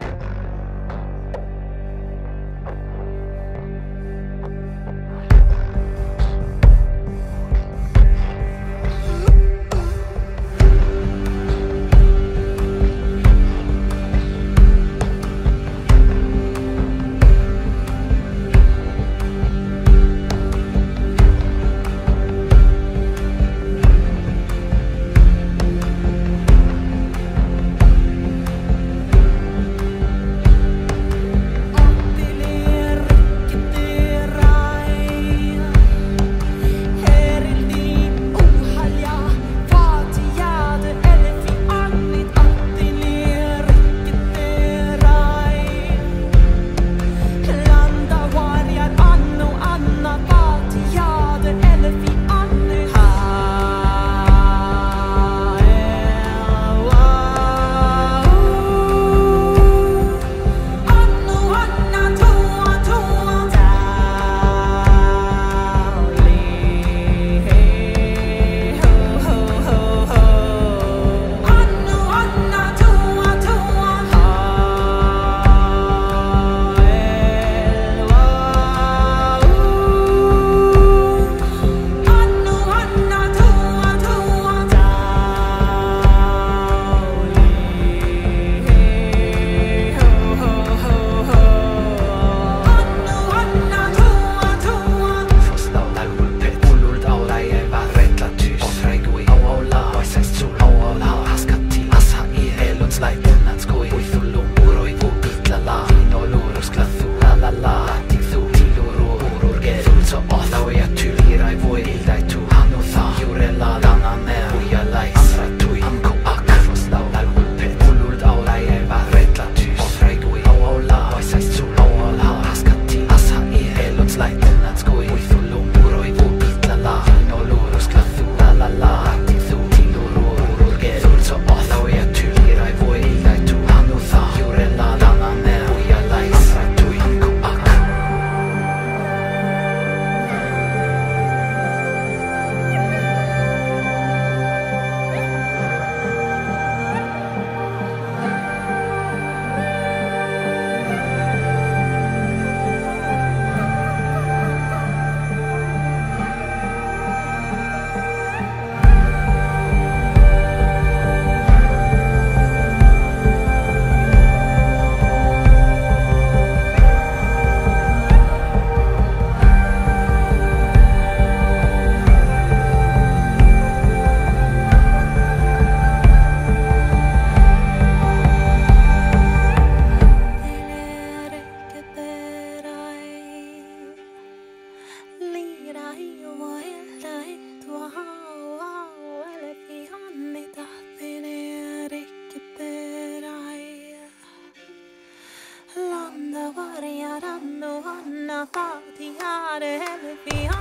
you fatia de